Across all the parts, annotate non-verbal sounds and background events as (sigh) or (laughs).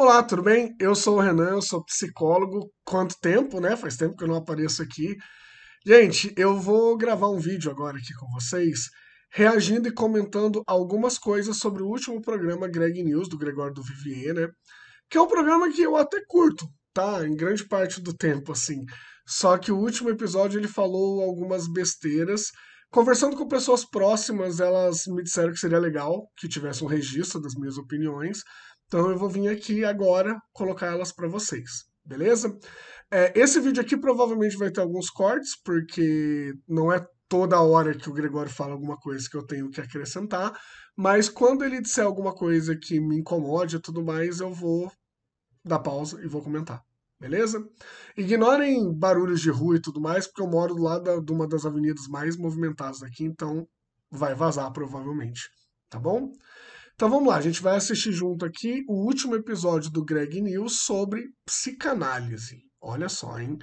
Olá, tudo bem? Eu sou o Renan, eu sou psicólogo. Quanto tempo, né? Faz tempo que eu não apareço aqui. Gente, eu vou gravar um vídeo agora aqui com vocês, reagindo e comentando algumas coisas sobre o último programa Greg News, do Gregório do Vivier, né? Que é um programa que eu até curto, tá? Em grande parte do tempo, assim. Só que o último episódio ele falou algumas besteiras. Conversando com pessoas próximas, elas me disseram que seria legal que tivesse um registro das minhas opiniões. Então eu vou vir aqui agora colocar elas para vocês, beleza? É, esse vídeo aqui provavelmente vai ter alguns cortes, porque não é toda hora que o Gregório fala alguma coisa que eu tenho que acrescentar, mas quando ele disser alguma coisa que me incomode e tudo mais, eu vou dar pausa e vou comentar. Beleza? Ignorem barulhos de rua e tudo mais, porque eu moro do lado de uma das avenidas mais movimentadas aqui, então vai vazar provavelmente. Tá bom? Então vamos lá, a gente vai assistir junto aqui o último episódio do Greg News sobre psicanálise. Olha só, hein?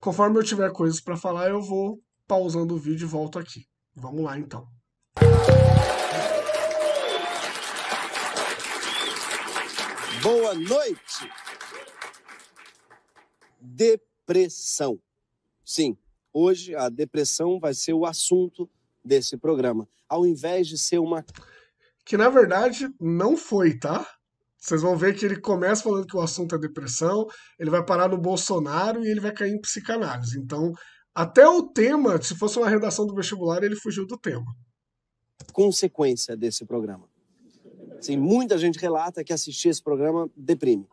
Conforme eu tiver coisas para falar, eu vou pausando o vídeo e volto aqui. Vamos lá então. Boa noite! Depressão. Sim, hoje a depressão vai ser o assunto desse programa. Ao invés de ser uma que na verdade não foi, tá? Vocês vão ver que ele começa falando que o assunto é depressão, ele vai parar no Bolsonaro e ele vai cair em psicanálise. Então, até o tema, se fosse uma redação do vestibular, ele fugiu do tema. Consequência desse programa. Sim, muita gente relata que assistir esse programa deprime.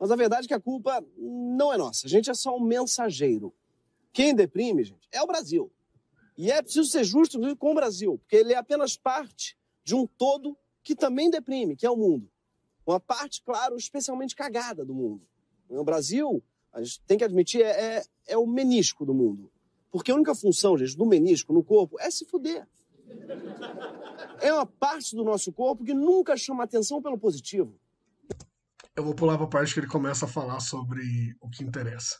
Mas a verdade é que a culpa não é nossa. A gente é só um mensageiro. Quem deprime, gente, é o Brasil. E é preciso ser justo com o Brasil, porque ele é apenas parte de um todo que também deprime, que é o mundo. Uma parte, claro, especialmente cagada do mundo. O Brasil, a gente tem que admitir, é, é, é o menisco do mundo. Porque a única função, gente, do menisco no corpo é se fuder. É uma parte do nosso corpo que nunca chama atenção pelo positivo. Eu vou pular para a parte que ele começa a falar sobre o que interessa.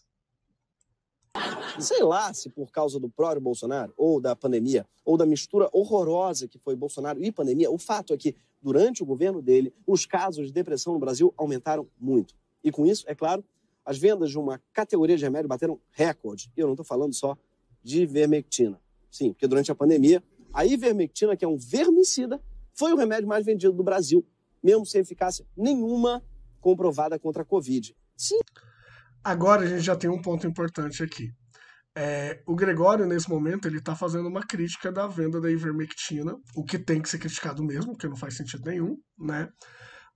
Sei lá se por causa do próprio Bolsonaro, ou da pandemia, ou da mistura horrorosa que foi Bolsonaro e pandemia, o fato é que, durante o governo dele, os casos de depressão no Brasil aumentaram muito. E com isso, é claro, as vendas de uma categoria de remédio bateram recorde. E eu não estou falando só de ivermectina. Sim, porque durante a pandemia, a ivermectina, que é um vermicida, foi o remédio mais vendido do Brasil, mesmo sem eficácia nenhuma comprovada contra a Covid. Sim. Agora a gente já tem um ponto importante aqui. É, o Gregório, nesse momento, ele está fazendo uma crítica da venda da ivermectina, o que tem que ser criticado mesmo, porque não faz sentido nenhum, né?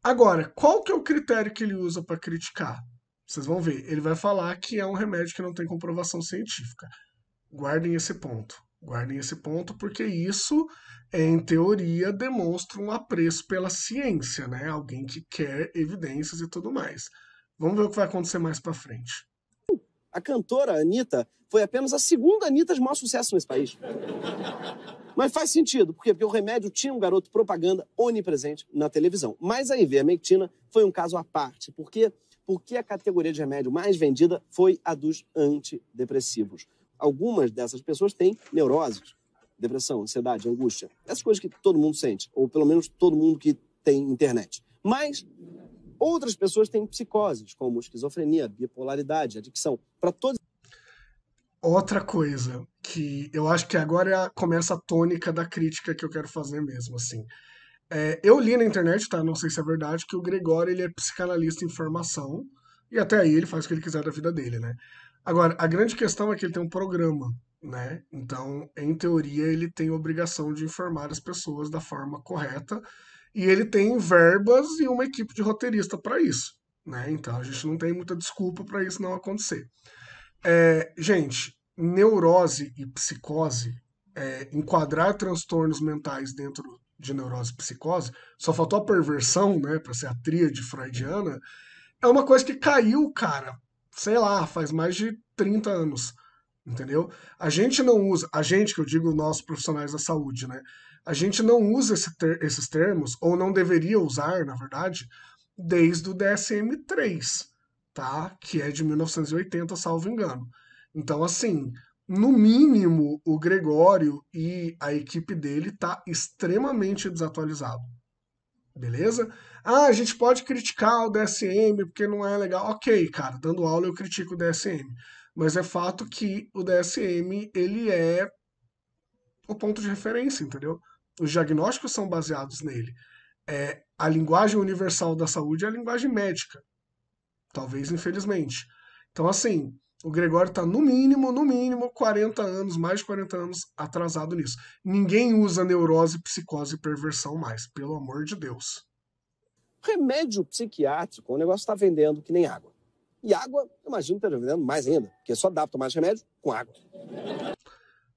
Agora, qual que é o critério que ele usa para criticar? Vocês vão ver, ele vai falar que é um remédio que não tem comprovação científica. Guardem esse ponto. Guardem esse ponto, porque isso, em teoria, demonstra um apreço pela ciência, né? Alguém que quer evidências e tudo mais. Vamos ver o que vai acontecer mais para frente. A cantora Anitta foi apenas a segunda Anitta de maior sucesso nesse país. Mas faz sentido, por quê? Porque o remédio tinha um garoto propaganda onipresente na televisão. Mas a ivermectina foi um caso à parte. Por quê? Porque a categoria de remédio mais vendida foi a dos antidepressivos. Algumas dessas pessoas têm neuroses, depressão, ansiedade, angústia. Essas coisas que todo mundo sente, ou pelo menos todo mundo que tem internet. Mas Outras pessoas têm psicoses, como esquizofrenia, bipolaridade, adicção. Para todos. Outra coisa que eu acho que agora é começa a tônica da crítica que eu quero fazer mesmo, assim. É, eu li na internet, tá? Não sei se é verdade, que o Gregório ele é psicanalista em formação e até aí ele faz o que ele quiser da vida dele, né? Agora, a grande questão é que ele tem um programa, né? Então, em teoria, ele tem obrigação de informar as pessoas da forma correta e ele tem verbas e uma equipe de roteirista para isso. Né? Então a gente não tem muita desculpa para isso não acontecer. É, gente, neurose e psicose, é, enquadrar transtornos mentais dentro de neurose e psicose, só faltou a perversão, né, para ser a tríade freudiana, é uma coisa que caiu, cara, sei lá, faz mais de 30 anos, entendeu? A gente não usa, a gente, que eu digo nós profissionais da saúde, né, a gente não usa esse ter, esses termos, ou não deveria usar, na verdade, desde o DSM-3, tá? Que é de 1980, salvo engano. Então, assim, no mínimo, o Gregório e a equipe dele tá extremamente desatualizado. Beleza? Ah, a gente pode criticar o DSM porque não é legal. Ok, cara, dando aula eu critico o DSM. Mas é fato que o DSM, ele é o ponto de referência, entendeu? Os diagnósticos são baseados nele. É, a linguagem universal da saúde é a linguagem médica. Talvez, infelizmente. Então, assim, o Gregório está no mínimo, no mínimo, 40 anos, mais de 40 anos atrasado nisso. Ninguém usa neurose, psicose e perversão mais, pelo amor de Deus. Remédio psiquiátrico, o negócio está vendendo que nem água. E água, imagino que esteja vendendo mais ainda, porque só dá para tomar remédio com água.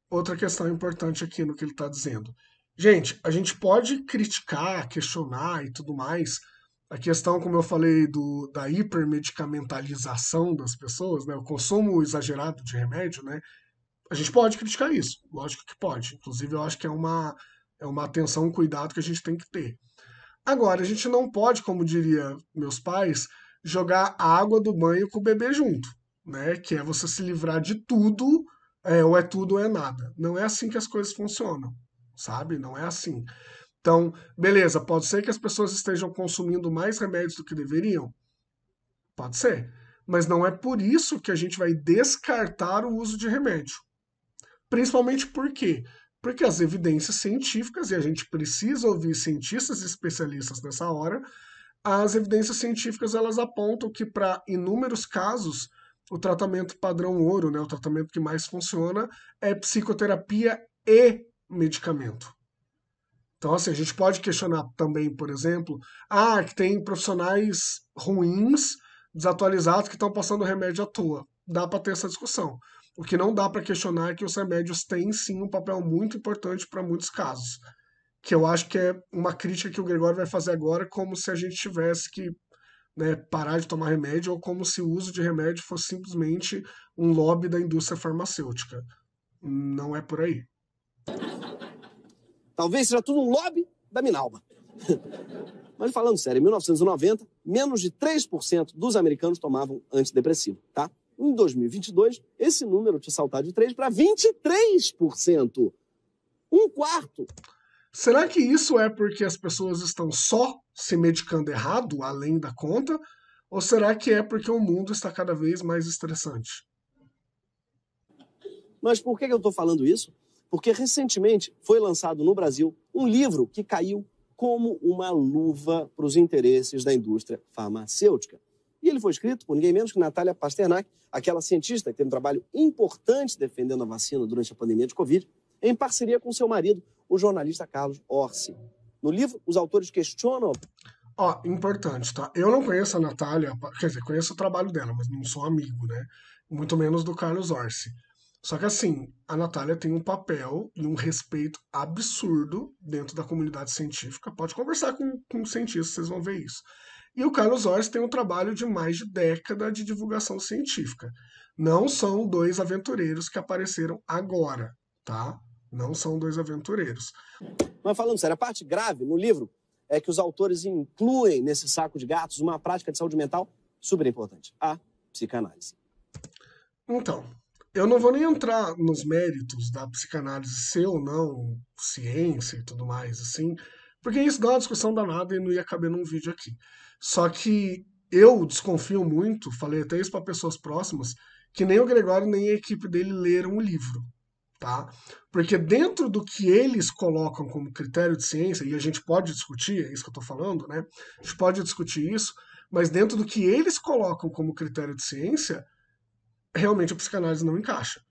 Outra questão importante aqui no que ele está dizendo. Gente, a gente pode criticar, questionar e tudo mais, a questão, como eu falei, do, da hipermedicamentalização das pessoas, né, o consumo exagerado de remédio, né, a gente pode criticar isso, lógico que pode. Inclusive, eu acho que é uma, é uma atenção, um cuidado que a gente tem que ter. Agora, a gente não pode, como diria meus pais, jogar a água do banho com o bebê junto, né? Que é você se livrar de tudo, é, ou é tudo ou é nada. Não é assim que as coisas funcionam, sabe? Não é assim. Então, beleza, pode ser que as pessoas estejam consumindo mais remédios do que deveriam? Pode ser. Mas não é por isso que a gente vai descartar o uso de remédio. Principalmente por quê? Porque as evidências científicas, e a gente precisa ouvir cientistas e especialistas nessa hora, as evidências científicas elas apontam que para inúmeros casos o tratamento padrão ouro, né, o tratamento que mais funciona, é psicoterapia e medicamento. Então, assim, a gente pode questionar também, por exemplo, ah, que tem profissionais ruins, desatualizados, que estão passando remédio à toa. Dá para ter essa discussão. O que não dá para questionar é que os remédios têm sim um papel muito importante para muitos casos. Que eu acho que é uma crítica que o Gregório vai fazer agora, como se a gente tivesse que né, parar de tomar remédio, ou como se o uso de remédio fosse simplesmente um lobby da indústria farmacêutica. Não é por aí. Talvez seja tudo um lobby da Minalba. (laughs) Mas falando sério, em 1990, menos de 3% dos americanos tomavam antidepressivo, tá? Em 2022, esse número tinha saltado de 3 para 23%. Um quarto. Será que isso é porque as pessoas estão só se medicando errado, além da conta? Ou será que é porque o mundo está cada vez mais estressante? Mas por que eu estou falando isso? Porque recentemente foi lançado no Brasil um livro que caiu como uma luva para os interesses da indústria farmacêutica. E ele foi escrito por ninguém menos que Natália Pasternak, aquela cientista que teve um trabalho importante defendendo a vacina durante a pandemia de Covid, em parceria com seu marido, o jornalista Carlos Orsi. No livro, os autores questionam. Ó, importante, tá? Eu não conheço a Natália, quer dizer, conheço o trabalho dela, mas não sou amigo, né? Muito menos do Carlos Orsi. Só que assim, a Natália tem um papel e um respeito absurdo dentro da comunidade científica. Pode conversar com, com cientistas, vocês vão ver isso. E o Carlos Ors tem um trabalho de mais de década de divulgação científica. Não são dois aventureiros que apareceram agora, tá? Não são dois aventureiros. Mas falando sério, a parte grave no livro é que os autores incluem nesse saco de gatos uma prática de saúde mental super importante, a psicanálise. Então, eu não vou nem entrar nos méritos da psicanálise ser ou não ciência e tudo mais, assim, porque isso dá uma discussão danada e não ia caber num vídeo aqui. Só que eu desconfio muito, falei até isso para pessoas próximas, que nem o Gregório nem a equipe dele leram o livro, tá? Porque dentro do que eles colocam como critério de ciência, e a gente pode discutir, é isso que eu estou falando, né? A gente pode discutir isso, mas dentro do que eles colocam como critério de ciência, realmente a psicanálise não encaixa.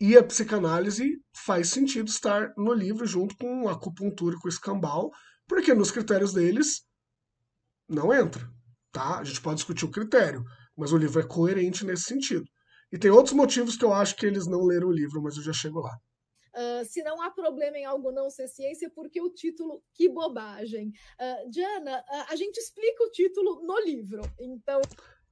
E a psicanálise faz sentido estar no livro junto com a acupuntura com o escambau, porque nos critérios deles não entra, tá? A gente pode discutir o critério, mas o livro é coerente nesse sentido. E tem outros motivos que eu acho que eles não leram o livro, mas eu já chego lá. Uh, se não há problema em algo não ser ciência, porque o título, que bobagem. Uh, Diana, uh, a gente explica o título no livro, então.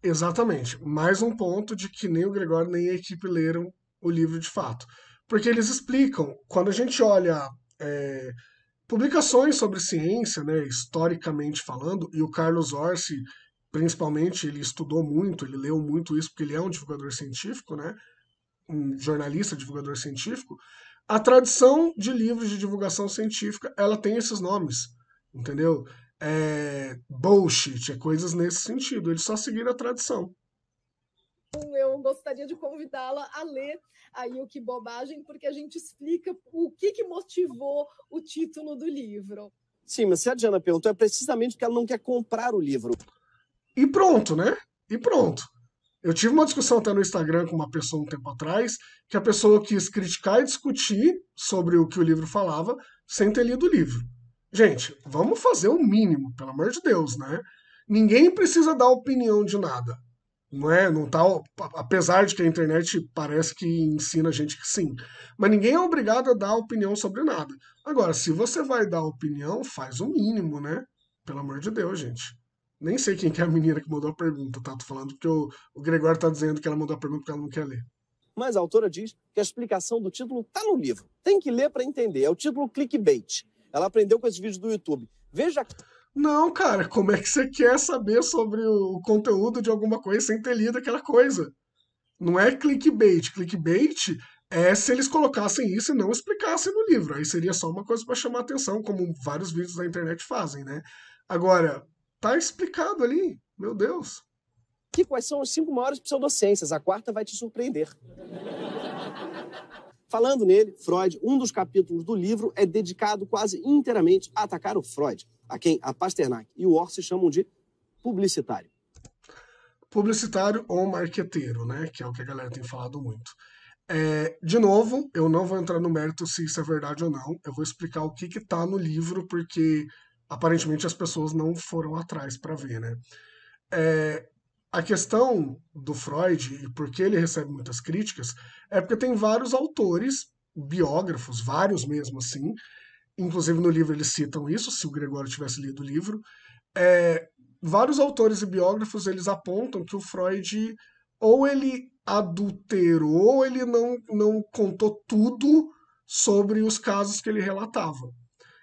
Exatamente. Mais um ponto de que nem o Gregório nem a equipe leram o livro de fato. Porque eles explicam, quando a gente olha é, publicações sobre ciência, né, historicamente falando, e o Carlos Orsi, principalmente, ele estudou muito, ele leu muito isso, porque ele é um divulgador científico, né, um jornalista divulgador científico, a tradição de livros de divulgação científica, ela tem esses nomes, entendeu? É bullshit, é coisas nesse sentido. Eles só seguiram a tradição. Eu gostaria de convidá-la a ler aí o Que Bobagem, porque a gente explica o que, que motivou o título do livro. Sim, mas se a Diana perguntou, é precisamente porque ela não quer comprar o livro. E pronto, né? E pronto. Eu tive uma discussão até no Instagram com uma pessoa um tempo atrás, que a pessoa quis criticar e discutir sobre o que o livro falava, sem ter lido o livro. Gente, vamos fazer o mínimo, pelo amor de Deus, né? Ninguém precisa dar opinião de nada. Não é? Não tá, apesar de que a internet parece que ensina a gente que sim. Mas ninguém é obrigado a dar opinião sobre nada. Agora, se você vai dar opinião, faz o mínimo, né? Pelo amor de Deus, gente. Nem sei quem que é a menina que mandou a pergunta, tá? Tô falando porque o, o Gregório tá dizendo que ela mandou a pergunta porque ela não quer ler. Mas a autora diz que a explicação do título tá no livro. Tem que ler para entender. É o título clickbait. Ela aprendeu com esses vídeos do YouTube. Veja. Não, cara, como é que você quer saber sobre o conteúdo de alguma coisa sem ter lido aquela coisa? Não é clickbait. Clickbait é se eles colocassem isso e não explicassem no livro. Aí seria só uma coisa para chamar atenção, como vários vídeos da internet fazem, né? Agora, tá explicado ali. Meu Deus. Que quais são as cinco maiores pseudociências? A quarta vai te surpreender. Falando nele, Freud, um dos capítulos do livro é dedicado quase inteiramente a atacar o Freud, a quem a Pasternak e o Orsi chamam de publicitário. Publicitário ou marqueteiro, né? Que é o que a galera tem falado muito. É, de novo, eu não vou entrar no mérito se isso é verdade ou não. Eu vou explicar o que está no livro, porque aparentemente as pessoas não foram atrás para ver, né? É, a questão do Freud e por que ele recebe muitas críticas é porque tem vários autores, biógrafos, vários mesmo assim, inclusive no livro eles citam isso, se o Gregório tivesse lido o livro, é, vários autores e biógrafos eles apontam que o Freud ou ele adulterou ou ele não, não contou tudo sobre os casos que ele relatava.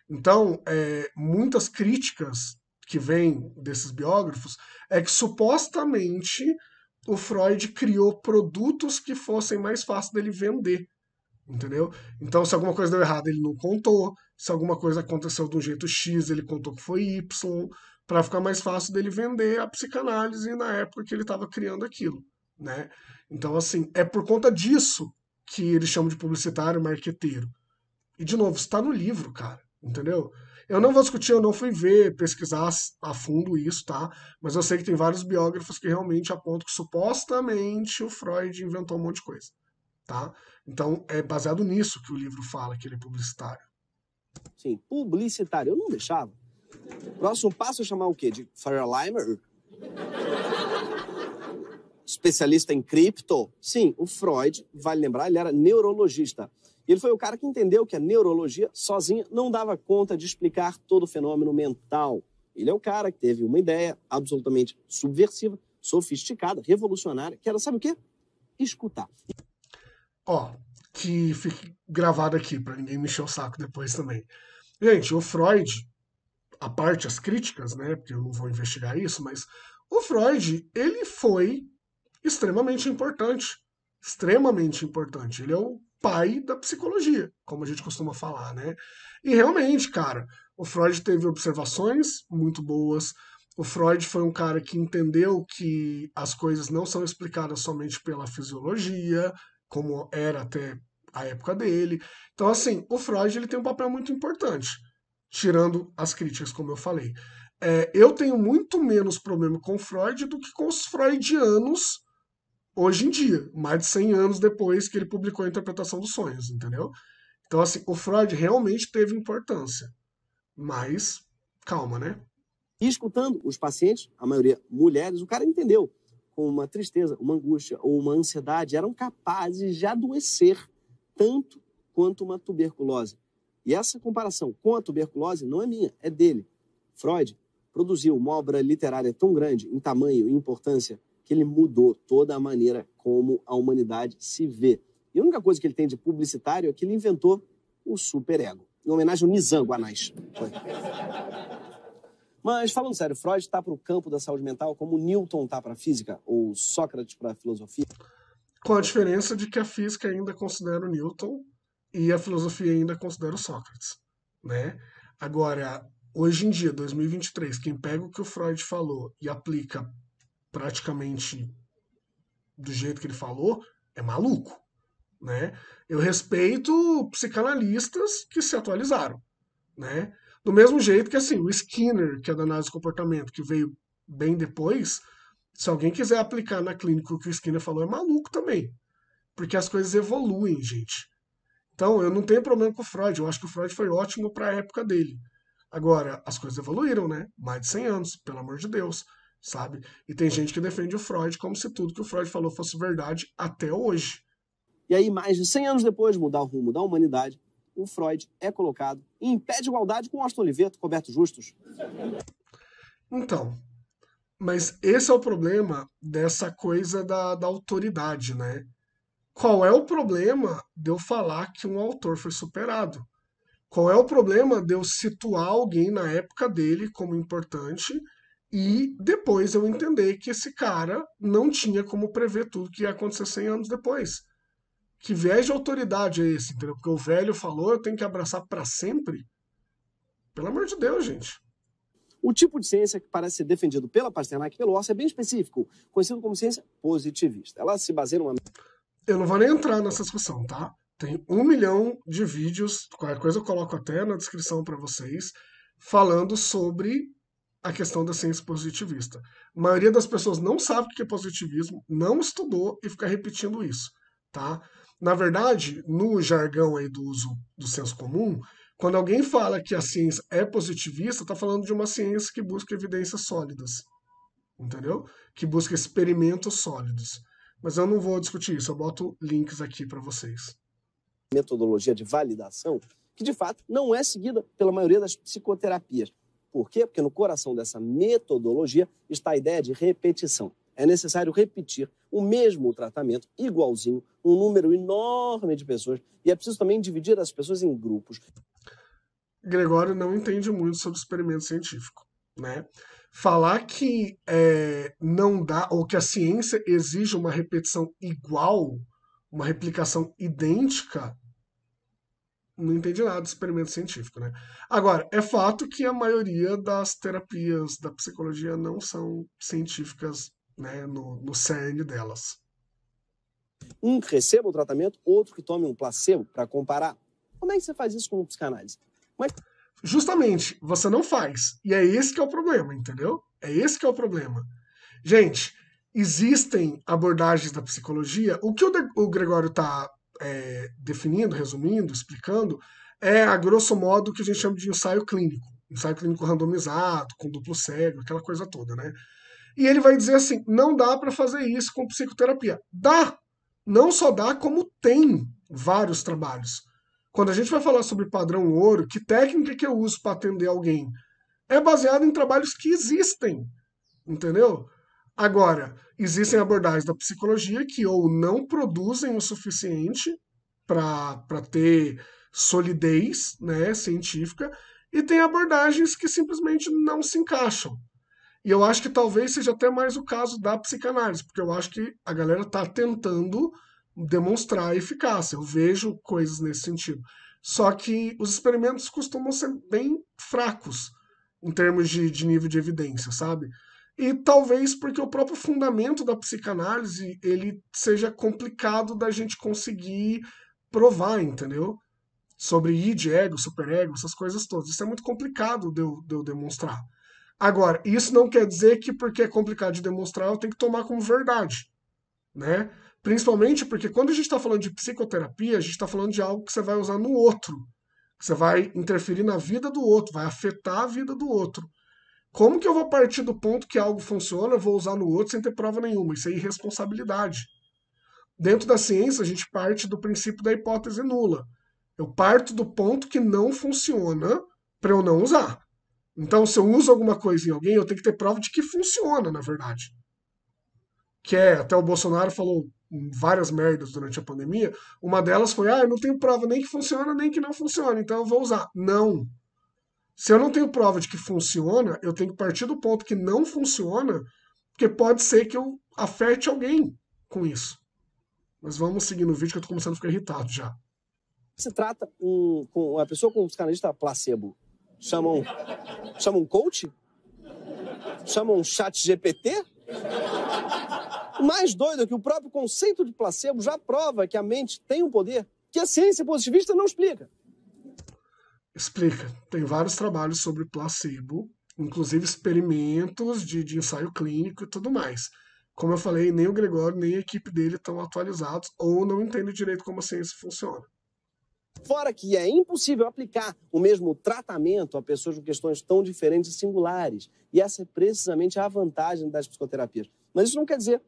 Então, é, muitas críticas que vem desses biógrafos é que supostamente o Freud criou produtos que fossem mais fáceis dele vender. Entendeu? Então, se alguma coisa deu errado, ele não contou. Se alguma coisa aconteceu de um jeito X, ele contou que foi Y, para ficar mais fácil dele vender a psicanálise na época que ele estava criando aquilo. Né? Então, assim, é por conta disso que eles chamam de publicitário marqueteiro. E, de novo, está no livro, cara. Entendeu? Eu não vou discutir, eu não fui ver, pesquisar a fundo isso, tá? Mas eu sei que tem vários biógrafos que realmente apontam que supostamente o Freud inventou um monte de coisa, tá? Então é baseado nisso que o livro fala que ele é publicitário. Sim, publicitário. Eu não deixava. Próximo passo é chamar o quê? De Firelimer? Especialista em cripto? Sim, o Freud, vale lembrar, ele era neurologista. Ele foi o cara que entendeu que a neurologia sozinha não dava conta de explicar todo o fenômeno mental. Ele é o cara que teve uma ideia absolutamente subversiva, sofisticada, revolucionária, que era, sabe o quê? Escutar. Ó, que fique gravado aqui para ninguém me encher o saco depois também. Gente, o Freud, a parte as críticas, né, porque eu não vou investigar isso, mas o Freud, ele foi extremamente importante, extremamente importante. Ele é o pai da psicologia, como a gente costuma falar, né? E realmente, cara, o Freud teve observações muito boas. O Freud foi um cara que entendeu que as coisas não são explicadas somente pela fisiologia, como era até a época dele. Então, assim, o Freud ele tem um papel muito importante, tirando as críticas, como eu falei. É, eu tenho muito menos problema com Freud do que com os freudianos hoje em dia, mais de 100 anos depois que ele publicou a interpretação dos sonhos, entendeu? Então, assim, o Freud realmente teve importância. Mas, calma, né? E escutando os pacientes, a maioria mulheres, o cara entendeu com uma tristeza, uma angústia ou uma ansiedade eram capazes de adoecer tanto quanto uma tuberculose. E essa comparação com a tuberculose não é minha, é dele. Freud produziu uma obra literária tão grande em tamanho e importância que ele mudou toda a maneira como a humanidade se vê. E a única coisa que ele tem de publicitário é que ele inventou o superego, em homenagem ao Nizam Guanais. Mas, falando sério, Freud está para o campo da saúde mental como Newton está para a física, ou Sócrates para a filosofia? Com a diferença de que a física ainda considera o Newton e a filosofia ainda considera o Sócrates. Né? Agora, hoje em dia, 2023, quem pega o que o Freud falou e aplica praticamente do jeito que ele falou, é maluco, né? Eu respeito psicanalistas que se atualizaram, né? Do mesmo jeito que assim, o Skinner, que é da análise de comportamento, que veio bem depois, se alguém quiser aplicar na clínica o que o Skinner falou, é maluco também. Porque as coisas evoluem, gente. Então, eu não tenho problema com o Freud. Eu acho que o Freud foi ótimo para a época dele. Agora, as coisas evoluíram, né? Mais de 100 anos, pelo amor de Deus, sabe? E tem gente que defende o Freud como se tudo que o Freud falou fosse verdade até hoje. E aí, mais de 100 anos depois de mudar o rumo da humanidade, o Freud é colocado em pé de igualdade com Austin Oliveto, Roberto Justus. Então, mas esse é o problema dessa coisa da, da autoridade, né? Qual é o problema de eu falar que um autor foi superado? Qual é o problema de eu situar alguém na época dele como importante e depois eu entender que esse cara não tinha como prever tudo que ia acontecer 100 anos depois? Que viés de autoridade é esse? Entendeu? Porque o velho falou, eu tenho que abraçar para sempre? Pelo amor de Deus, gente. O tipo de ciência que parece ser defendido pela Pasternak e pelo Orsi é bem específico, conhecido como ciência positivista. Ela se baseia numa eu não vou nem entrar nessa discussão, tá? Tem um milhão de vídeos, qualquer coisa eu coloco até na descrição para vocês, falando sobre a questão da ciência positivista. A maioria das pessoas não sabe o que é positivismo, não estudou e fica repetindo isso, tá? Na verdade, no jargão aí do uso do senso comum, quando alguém fala que a ciência é positivista, está falando de uma ciência que busca evidências sólidas, entendeu? Que busca experimentos sólidos. Mas eu não vou discutir isso, eu boto links aqui para vocês. Metodologia de validação que de fato não é seguida pela maioria das psicoterapias. Por quê? Porque no coração dessa metodologia está a ideia de repetição. É necessário repetir o mesmo tratamento, igualzinho, um número enorme de pessoas, e é preciso também dividir as pessoas em grupos. Gregório não entende muito sobre experimento científico, né? falar que é, não dá, ou que a ciência exige uma repetição igual, uma replicação idêntica, não entendi nada do experimento científico, né? Agora, é fato que a maioria das terapias da psicologia não são científicas né, no, no cerne delas. Um que receba o tratamento, outro que tome um placebo para comparar. Como é que você faz isso com psicanálise? Mas... Justamente, você não faz. E é esse que é o problema, entendeu? É esse que é o problema. Gente, existem abordagens da psicologia. O que o, de, o Gregório está é, definindo, resumindo, explicando, é, a grosso modo, o que a gente chama de ensaio clínico. Ensaio clínico randomizado, com duplo cego, aquela coisa toda, né? E ele vai dizer assim: não dá para fazer isso com psicoterapia. Dá! Não só dá, como tem vários trabalhos. Quando a gente vai falar sobre padrão ouro, que técnica que eu uso para atender alguém? É baseado em trabalhos que existem, entendeu? Agora, existem abordagens da psicologia que ou não produzem o suficiente para ter solidez né, científica, e tem abordagens que simplesmente não se encaixam. E eu acho que talvez seja até mais o caso da psicanálise, porque eu acho que a galera está tentando demonstrar eficácia. Eu vejo coisas nesse sentido. Só que os experimentos costumam ser bem fracos em termos de, de nível de evidência, sabe? E talvez porque o próprio fundamento da psicanálise ele seja complicado da gente conseguir provar, entendeu? Sobre id, ego, superego, essas coisas todas. Isso é muito complicado de eu, de eu demonstrar. Agora, isso não quer dizer que porque é complicado de demonstrar eu tenho que tomar como verdade, né? Principalmente porque quando a gente está falando de psicoterapia, a gente está falando de algo que você vai usar no outro. Você vai interferir na vida do outro, vai afetar a vida do outro. Como que eu vou partir do ponto que algo funciona, vou usar no outro sem ter prova nenhuma? Isso é irresponsabilidade. Dentro da ciência, a gente parte do princípio da hipótese nula. Eu parto do ponto que não funciona para eu não usar. Então, se eu uso alguma coisa em alguém, eu tenho que ter prova de que funciona, na verdade. Que é, até o Bolsonaro falou, várias merdas durante a pandemia, uma delas foi: ah, eu não tenho prova nem que funciona, nem que não funciona, então eu vou usar. Não. Se eu não tenho prova de que funciona, eu tenho que partir do ponto que não funciona, porque pode ser que eu afete alguém com isso. Mas vamos seguir no vídeo que eu tô começando a ficar irritado já. Se trata um, com uma pessoa com um psicanalista placebo Chamam, chamam coach? Chamam chat GPT? O mais doido é que o próprio conceito de placebo já prova que a mente tem um poder que a ciência positivista não explica. Explica. Tem vários trabalhos sobre placebo, inclusive experimentos de, de ensaio clínico e tudo mais. Como eu falei, nem o Gregório nem a equipe dele estão atualizados ou não entendem direito como a ciência funciona. Fora que é impossível aplicar o mesmo tratamento a pessoas com questões tão diferentes e singulares. E essa é precisamente a vantagem das psicoterapias. Mas isso não quer dizer.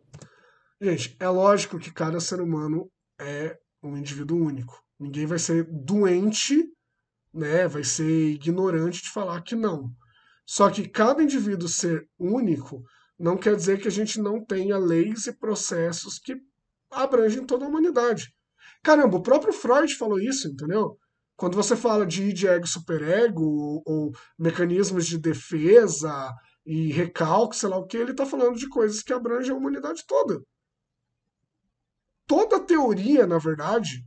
Gente, é lógico que cada ser humano é um indivíduo único. Ninguém vai ser doente, né? Vai ser ignorante de falar que não. Só que cada indivíduo ser único não quer dizer que a gente não tenha leis e processos que abrangem toda a humanidade. Caramba, o próprio Freud falou isso, entendeu? Quando você fala de id, ego, superego, ou, ou mecanismos de defesa e recalque, sei lá o que, ele está falando de coisas que abrangem a humanidade toda. Toda teoria, na verdade,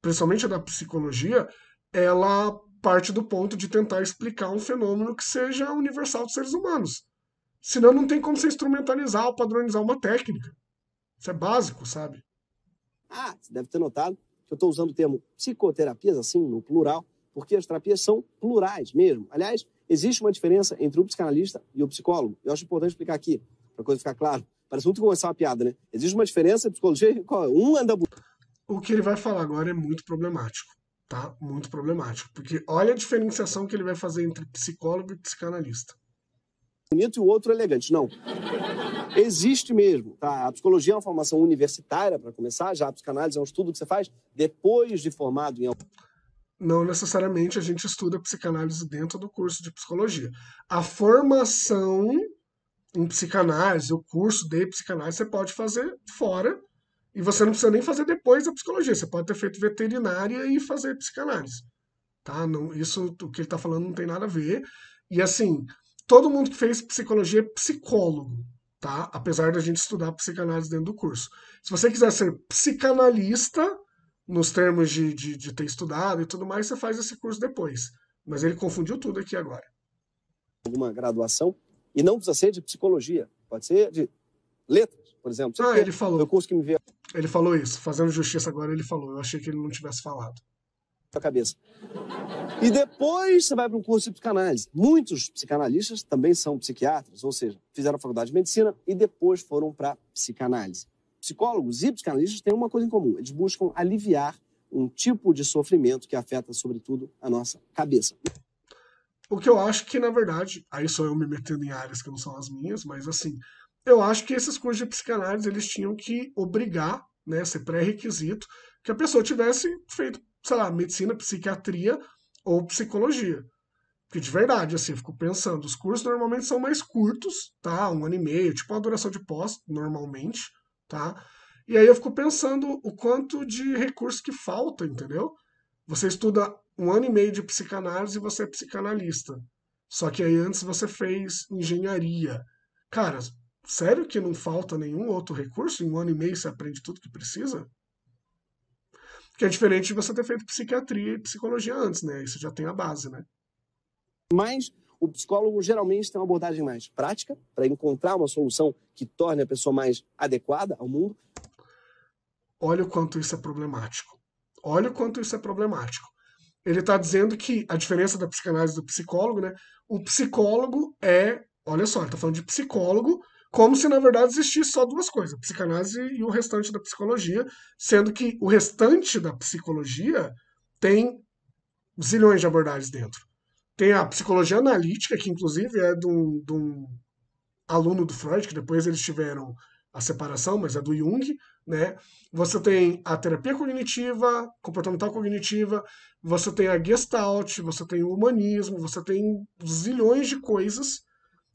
principalmente a da psicologia, ela parte do ponto de tentar explicar um fenômeno que seja universal dos seres humanos. Senão não tem como você instrumentalizar ou padronizar uma técnica. Isso é básico, sabe? Ah, você deve ter notado que eu estou usando o termo psicoterapias assim, no plural, porque as terapias são plurais mesmo. Aliás, existe uma diferença entre o psicanalista e o psicólogo. Eu acho importante explicar aqui, para a coisa ficar clara. Parece muito começar uma piada, né? Existe uma diferença entre psicologia e um anda. O que ele vai falar agora é muito problemático, tá? Muito problemático. Porque olha a diferenciação que ele vai fazer entre psicólogo e psicanalista bonito e o outro elegante. Não. Existe mesmo. Tá? A psicologia é uma formação universitária, para começar, já a psicanálise é um estudo que você faz depois de formado em. Não necessariamente a gente estuda psicanálise dentro do curso de psicologia. A formação em psicanálise, o curso de psicanálise, você pode fazer fora e você não precisa nem fazer depois da psicologia. Você pode ter feito veterinária e fazer psicanálise. Tá? Não, isso, o que ele está falando, não tem nada a ver. E assim, todo mundo que fez psicologia é psicólogo, tá? Apesar da gente estudar psicanálise dentro do curso. Se você quiser ser psicanalista, nos termos de, de, de ter estudado e tudo mais, você faz esse curso depois. Mas ele confundiu tudo aqui agora. Alguma graduação, e não precisa ser de psicologia, pode ser de letras, por exemplo. Você ah, ele falou. O curso que me veio. Ele falou isso, fazendo justiça agora, ele falou. Eu achei que ele não tivesse falado. A cabeça. E depois você vai para um curso de psicanálise. Muitos psicanalistas também são psiquiatras, ou seja, fizeram a faculdade de medicina e depois foram para psicanálise. Psicólogos e psicanalistas têm uma coisa em comum: eles buscam aliviar um tipo de sofrimento que afeta, sobretudo, a nossa cabeça. O que eu acho que, na verdade, aí sou eu me metendo em áreas que não são as minhas, mas assim, eu acho que esses cursos de psicanálise eles tinham que obrigar, né, ser pré-requisito, que a pessoa tivesse feito, sei lá, medicina, psiquiatria ou psicologia. Porque de verdade, assim, eu fico pensando, os cursos normalmente são mais curtos, tá? Um ano e meio, tipo uma duração de pós, normalmente, tá? E aí eu fico pensando o quanto de recurso que falta, entendeu? Você estuda um ano e meio de psicanálise e você é psicanalista. Só que aí antes você fez engenharia. Cara, sério que não falta nenhum outro recurso? Em um ano e meio você aprende tudo que precisa? Que é diferente de você ter feito psiquiatria e psicologia antes, né? Isso já tem a base, né? Mas o psicólogo geralmente tem uma abordagem mais prática para encontrar uma solução que torne a pessoa mais adequada ao mundo. Olha o quanto isso é problemático. Olha o quanto isso é problemático. Ele está dizendo que a diferença da psicanálise do psicólogo, né? O psicólogo é, olha só, ele está falando de psicólogo como se na verdade existisse só duas coisas, psicanálise e o restante da psicologia, sendo que o restante da psicologia tem zilhões de abordagens dentro. Tem a psicologia analítica, que inclusive é de um, de um aluno do Freud, que depois eles tiveram a separação, mas é do Jung, né? Você tem a terapia cognitiva, comportamental cognitiva, você tem a Gestalt, você tem o humanismo, você tem zilhões de coisas,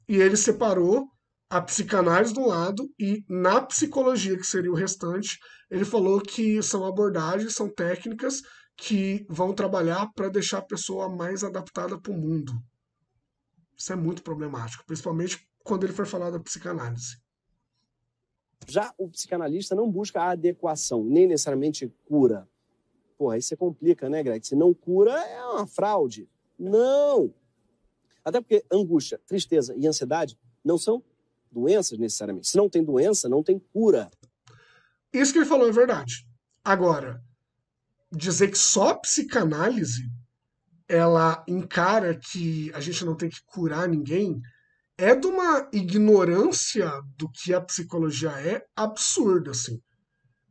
e ele separou a psicanálise do lado e na psicologia, que seria o restante, ele falou que são abordagens, são técnicas que vão trabalhar para deixar a pessoa mais adaptada para o mundo. Isso é muito problemático, principalmente quando ele for falar da psicanálise. Já o psicanalista não busca a adequação, nem necessariamente cura. Porra, aí você complica, né, Greg? Se não cura, é uma fraude. Não! Até porque angústia, tristeza e ansiedade não são doenças necessariamente. Se não tem doença, não tem cura. Isso que ele falou é verdade. Agora, dizer que só psicanálise ela encara que a gente não tem que curar ninguém é de uma ignorância do que a psicologia é absurda, assim.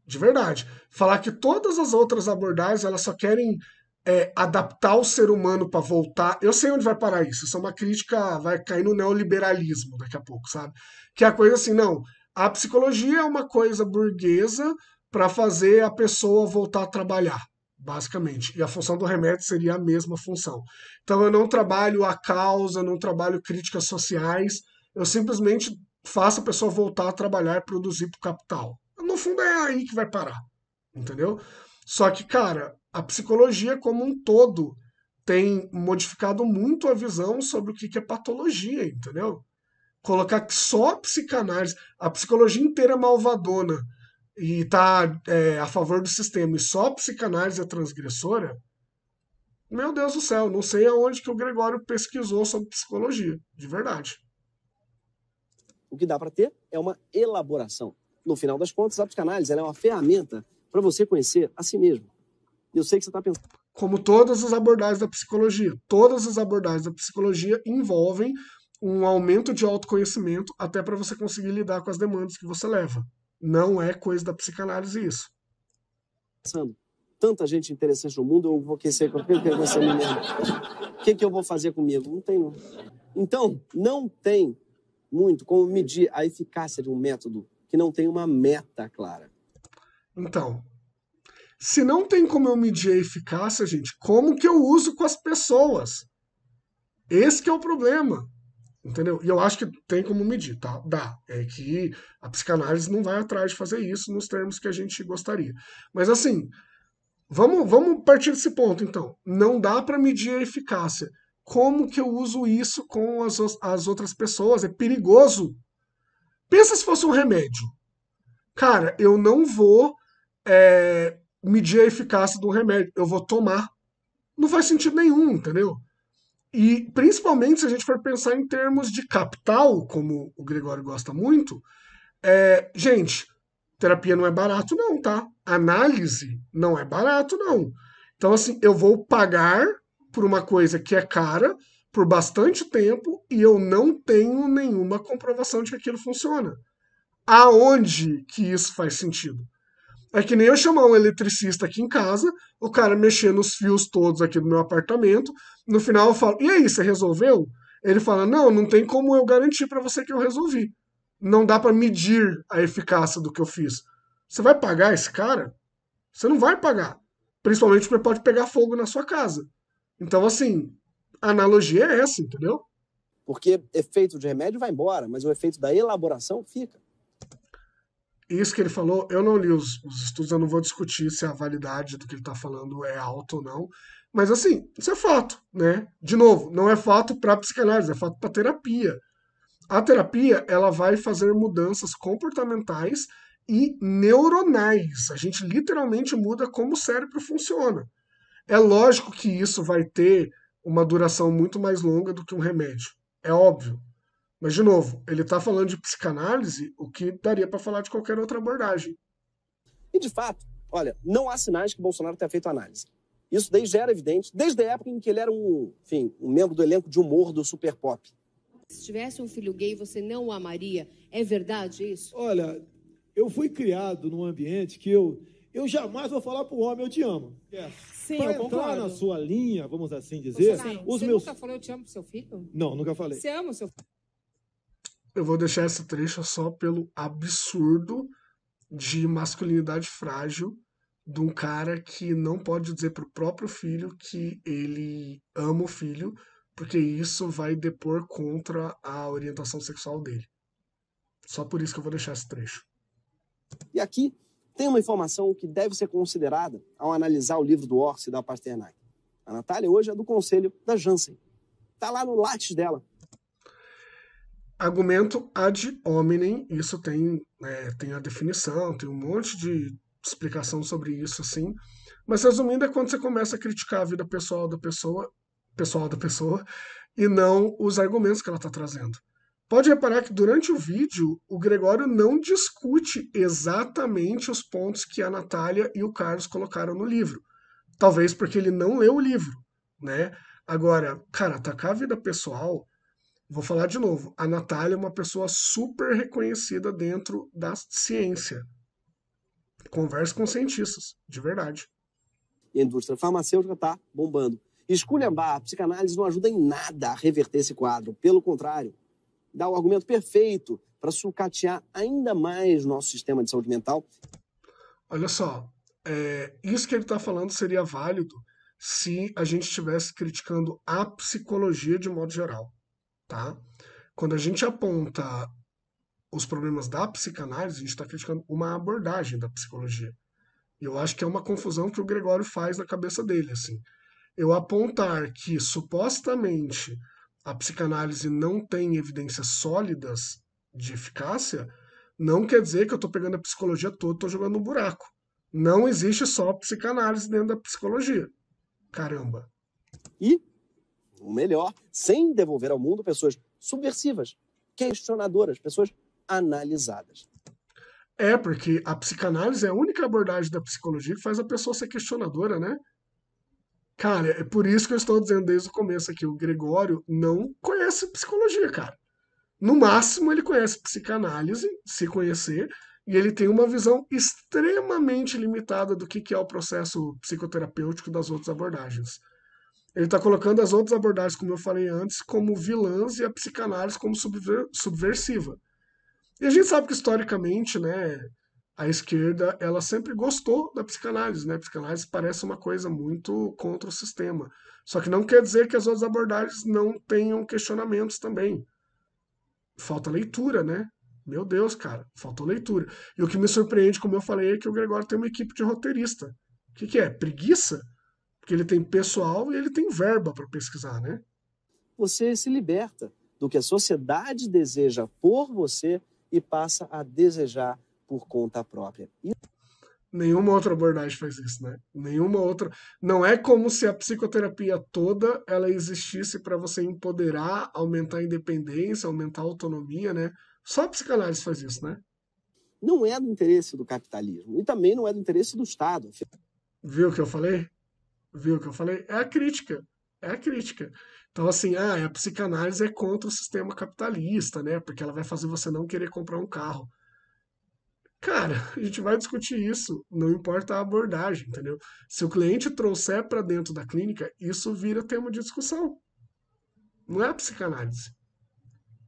De verdade. Falar que todas as outras abordagens elas só querem é, adaptar o ser humano para voltar. Eu sei onde vai parar isso. Isso é uma crítica, vai cair no neoliberalismo daqui a pouco, sabe? Que é a coisa assim, não. A psicologia é uma coisa burguesa para fazer a pessoa voltar a trabalhar, basicamente. E a função do remédio seria a mesma função. Então eu não trabalho a causa, não trabalho críticas sociais, eu simplesmente faço a pessoa voltar a trabalhar e produzir para o capital. No fundo é aí que vai parar, entendeu? Só que, cara, a psicologia como um todo tem modificado muito a visão sobre o que é patologia, entendeu? Colocar que só a psicanálise, a psicologia inteira é malvadona e tá é, a favor do sistema e só a psicanálise é transgressora, meu Deus do céu, não sei aonde que o Gregório pesquisou sobre psicologia, de verdade. O que dá para ter é uma elaboração. No final das contas, a psicanálise é uma ferramenta para você conhecer a si mesmo. Eu sei que você está pensando. Como todas as abordagens da psicologia, todas as abordagens da psicologia envolvem um aumento de autoconhecimento até para você conseguir lidar com as demandas que você leva. Não é coisa da psicanálise isso. Pensando, tanta gente interessante no mundo, eu vou querer com que vai ser mesmo. O que, que eu vou fazer comigo? Não tem, não. Então, não tem muito como medir a eficácia de um método que não tem uma meta clara. Então, se não tem como eu medir a eficácia, gente, como que eu uso com as pessoas? Esse que é o problema. Entendeu? E eu acho que tem como medir, tá? Dá. É que a psicanálise não vai atrás de fazer isso nos termos que a gente gostaria. Mas assim, vamos, vamos partir desse ponto, então. Não dá para medir a eficácia. Como que eu uso isso com as, as outras pessoas? É perigoso. Pensa se fosse um remédio. Cara, eu não vou é, medir a eficácia do remédio. Eu vou tomar. Não faz sentido nenhum, entendeu? E principalmente se a gente for pensar em termos de capital, como o Gregório gosta muito, é, gente, terapia não é barato, não, tá? Análise não é barato, não. Então, assim, eu vou pagar por uma coisa que é cara por bastante tempo e eu não tenho nenhuma comprovação de que aquilo funciona. Aonde que isso faz sentido? É que nem eu chamar um eletricista aqui em casa, o cara mexer nos fios todos aqui do meu apartamento, no final eu falo, e aí, você resolveu? Ele fala, não, não tem como eu garantir para você que eu resolvi. Não dá para medir a eficácia do que eu fiz. Você vai pagar esse cara? Você não vai pagar. Principalmente porque pode pegar fogo na sua casa. Então, assim, a analogia é essa, entendeu? Porque efeito de remédio vai embora, mas o efeito da elaboração fica isso que ele falou, eu não li os, os, estudos, eu não vou discutir se a validade do que ele está falando é alta ou não. Mas assim, isso é fato, né? De novo, não é fato para psicanálise, é fato para terapia. A terapia, ela vai fazer mudanças comportamentais e neuronais. A gente literalmente muda como o cérebro funciona. É lógico que isso vai ter uma duração muito mais longa do que um remédio. É óbvio. Mas, de novo, ele está falando de psicanálise, o que daria para falar de qualquer outra abordagem. E, de fato, olha, não há sinais que Bolsonaro tenha feito análise. Isso desde já era evidente, desde a época em que ele era um, enfim, um membro do elenco de humor do Super Pop. Se tivesse um filho gay, você não o amaria. É verdade isso? Olha, eu fui criado num ambiente que eu, eu jamais vou falar para o homem eu te amo. É. Sim, pra eu entrar concordo. na sua linha, vamos assim dizer, Bolsonaro, os você meus... nunca falou eu te amo pro seu filho? Não, nunca falei. Você ama o seu filho? Eu vou deixar essa trecha só pelo absurdo de masculinidade frágil de um cara que não pode dizer pro próprio filho que ele ama o filho, porque isso vai depor contra a orientação sexual dele. Só por isso que eu vou deixar esse trecho. E aqui tem uma informação que deve ser considerada ao analisar o livro do Orsi da Pasternak. A Natália hoje é do conselho da Janssen. Tá lá no látis dela argumento ad hominem, isso tem, é, tem a definição, tem um monte de explicação sobre isso, assim. Mas resumindo, é quando você começa a criticar a vida pessoal da pessoa pessoal da pessoa e não os argumentos que ela está trazendo. Pode reparar que durante o vídeo o Gregório não discute exatamente os pontos que a Natália e o Carlos colocaram no livro. Talvez porque ele não leu o livro, né? Agora, cara, atacar a vida pessoal, vou falar de novo. A Natália é uma pessoa super reconhecida dentro da ciência. Converse com cientistas, de verdade. E a indústria farmacêutica está bombando. Esculhambar a psicanálise não ajuda em nada a reverter esse quadro. Pelo contrário, dá o argumento perfeito para sucatear ainda mais o nosso sistema de saúde mental. Olha só, é, isso que ele está falando seria válido se a gente estivesse criticando a psicologia de modo geral, tá? Quando a gente aponta os problemas da psicanálise, a gente está criticando uma abordagem da psicologia. E eu acho que é uma confusão que o Gregório faz na cabeça dele, assim. Eu apontar que supostamente a psicanálise não tem evidências sólidas de eficácia, não quer dizer que eu estou pegando a psicologia toda e estou jogando no buraco. Não existe só psicanálise dentro da psicologia. Caramba. E, o melhor, sem devolver ao mundo pessoas subversivas, questionadoras, pessoas analisadas. É, porque a psicanálise é a única abordagem da psicologia que faz a pessoa ser questionadora, né? Cara, é por isso que eu estou dizendo desde o começo aqui, o Gregório não conhece psicologia, cara. No máximo, ele conhece psicanálise, se conhecer, e ele tem uma visão extremamente limitada do que é o processo psicoterapêutico das outras abordagens. Ele está colocando as outras abordagens, como eu falei antes, como vilãs e a psicanálise como subver subversiva. E a gente sabe que historicamente, né, a esquerda ela sempre gostou da psicanálise, né? A psicanálise parece uma coisa muito contra o sistema. Só que não quer dizer que as outras abordagens não tenham questionamentos também. Falta leitura, né? Meu Deus, cara, faltou leitura. E o que me surpreende, como eu falei, é que o Gregório tem uma equipe de roteirista. O que, que é? Preguiça? Porque ele tem pessoal e ele tem verba para pesquisar, né? Você se liberta do que a sociedade deseja por você e passa a desejar por conta própria. E... Nenhuma outra abordagem faz isso, né? Nenhuma outra. Não é como se a psicoterapia toda ela existisse para você empoderar, aumentar a independência, aumentar a autonomia, né? Só a psicanálise faz isso, né? Não é do interesse do capitalismo e também não é do interesse do Estado. Viu o que eu falei? Viu o que eu falei? É a crítica. É a crítica. Então, assim, ah, a psicanálise é contra o sistema capitalista, né? Porque ela vai fazer você não querer comprar um carro. Cara, a gente vai discutir isso, não importa a abordagem, entendeu? Se o cliente trouxer para dentro da clínica, isso vira tema de discussão. Não é a psicanálise.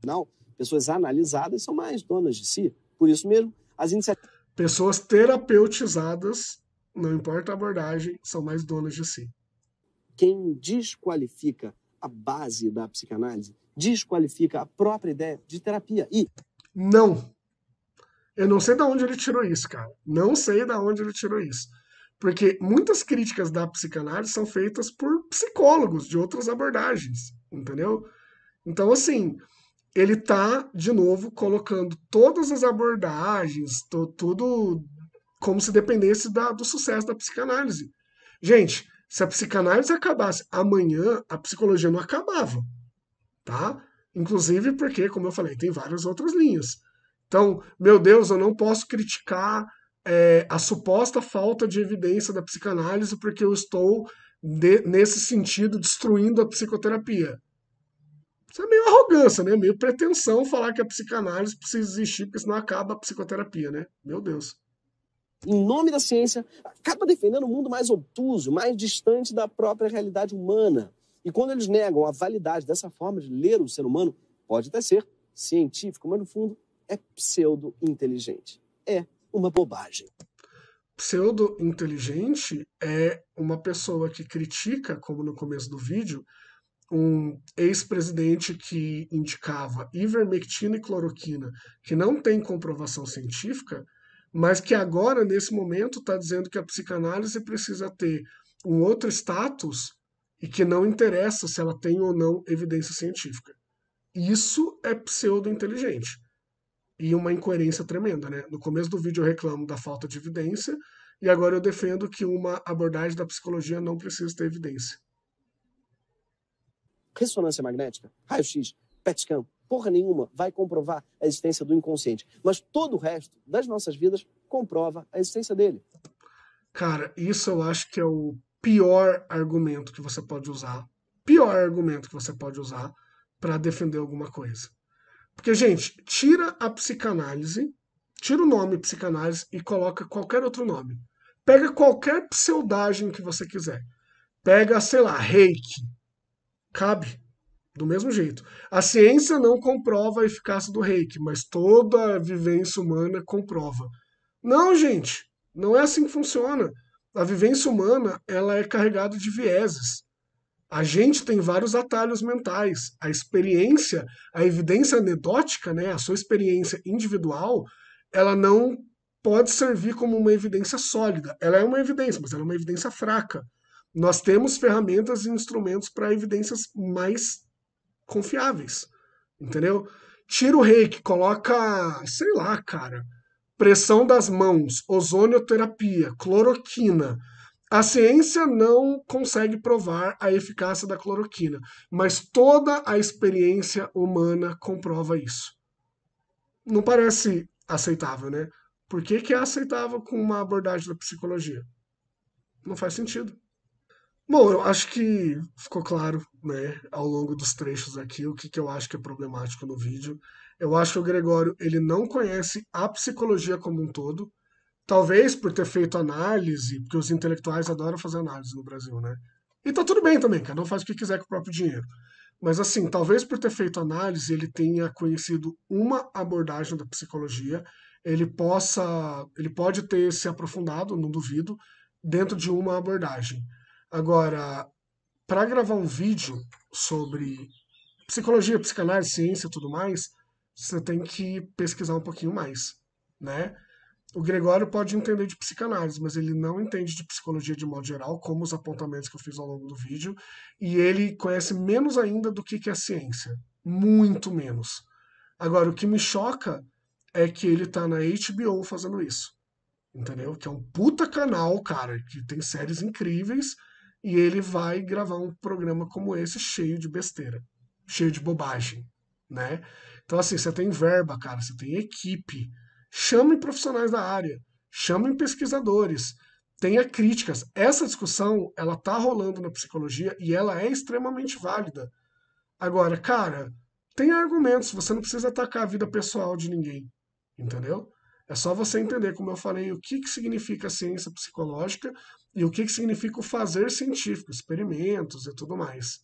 Não, pessoas analisadas são mais donas de si. Por isso mesmo, as iniciativas. Pessoas terapeutizadas, não importa a abordagem, são mais donas de si. Quem desqualifica a base da psicanálise desqualifica a própria ideia de terapia. E. Não, eu não sei de onde ele tirou isso, cara. Não sei de onde ele tirou isso. Porque muitas críticas da psicanálise são feitas por psicólogos de outras abordagens, entendeu? Então, assim, ele tá, de novo, colocando todas as abordagens, tudo como se dependesse da, do sucesso da psicanálise. Gente, se a psicanálise acabasse amanhã, a psicologia não acabava, tá? Inclusive porque, como eu falei, tem várias outras linhas. Então, meu Deus, eu não posso criticar é, a suposta falta de evidência da psicanálise porque eu estou, de, nesse sentido, destruindo a psicoterapia. Isso é meio arrogância, né? Meio pretensão falar que a psicanálise precisa existir, porque senão acaba a psicoterapia, né? Meu Deus. Em nome da ciência, acaba defendendo um mundo mais obtuso, mais distante da própria realidade humana. E quando eles negam a validade dessa forma de ler o ser humano, pode até ser científico, mas no fundo é pseudo-inteligente. É uma bobagem. Pseudo-inteligente é uma pessoa que critica, como no começo do vídeo, um ex-presidente que indicava ivermectina e cloroquina, que não tem comprovação científica, mas que agora, nesse momento, está dizendo que a psicanálise precisa ter um outro status e que não interessa se ela tem ou não evidência científica. Isso é pseudo-inteligente e uma incoerência tremenda, né? No começo do vídeo eu reclamo da falta de evidência e agora eu defendo que uma abordagem da psicologia não precisa ter evidência. ressonância magnética, raio-x, PET scan, porra nenhuma vai comprovar a existência do inconsciente. Mas todo o resto das nossas vidas comprova a existência dele. Cara, isso eu acho que é o pior argumento que você pode usar. Pior argumento que você pode usar para defender alguma coisa. Porque, gente, tira a psicanálise, tira o nome psicanálise e coloca qualquer outro nome. Pega qualquer pseudagem que você quiser. Pega, sei lá, reiki. Cabe. Do mesmo jeito. A ciência não comprova a eficácia do reiki, mas toda a vivência humana comprova. Não, gente. Não é assim que funciona. A vivência humana ela é carregada de vieses. A gente tem vários atalhos mentais. A experiência, a evidência anedótica, né, a sua experiência individual, ela não pode servir como uma evidência sólida. Ela é uma evidência, mas ela é uma evidência fraca. Nós temos ferramentas e instrumentos para evidências mais confiáveis. Entendeu? Tira o reiki, coloca, sei lá, cara, pressão das mãos, ozonioterapia, cloroquina. A ciência não consegue provar a eficácia da cloroquina, mas toda a experiência humana comprova isso. Não parece aceitável, né? Por que, que é aceitável com uma abordagem da psicologia? Não faz sentido. Bom, eu acho que ficou claro, né, ao longo dos trechos aqui, o que, que eu acho que é problemático no vídeo. Eu acho que o Gregório ele não conhece a psicologia como um todo, talvez por ter feito análise, porque os intelectuais adoram fazer análise no Brasil, né? E tá tudo bem também, cada um faz o que quiser com o próprio dinheiro. Mas assim, talvez por ter feito análise, ele tenha conhecido uma abordagem da psicologia ele possa, ele pode ter se aprofundado, não duvido, dentro de uma abordagem. Agora, para gravar um vídeo sobre psicologia, psicanálise, ciência e tudo mais, você tem que pesquisar um pouquinho mais, né? O Gregório pode entender de psicanálise, mas ele não entende de psicologia de modo geral, como os apontamentos que eu fiz ao longo do vídeo, e ele conhece menos ainda do que é ciência, muito menos. Agora, o que me choca é que ele tá na HBO fazendo isso. Entendeu? Que é um puta canal, cara, que tem séries incríveis e ele vai gravar um programa como esse cheio de besteira, cheio de bobagem, né? Então assim, você tem verba, cara, você tem equipe, chame profissionais da área, chamem pesquisadores, tenha críticas. Essa discussão, ela tá rolando na psicologia e ela é extremamente válida. Agora, cara, tem argumentos, você não precisa atacar a vida pessoal de ninguém entendeu? É só você entender, como eu falei, o que, que significa a ciência psicológica e o que, que significa o fazer científico, experimentos e tudo mais.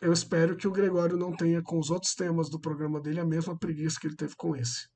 Eu espero que o Gregório não tenha com os outros temas do programa dele a mesma preguiça que ele teve com esse.